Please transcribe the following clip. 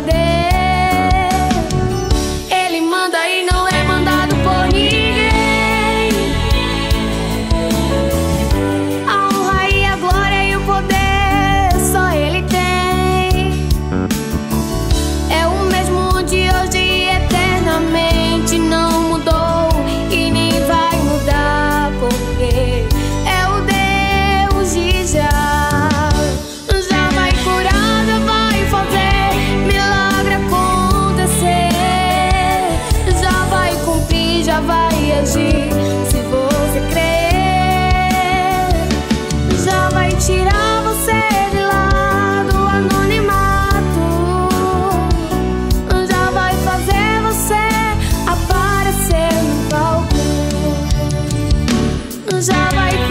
poder. ra bay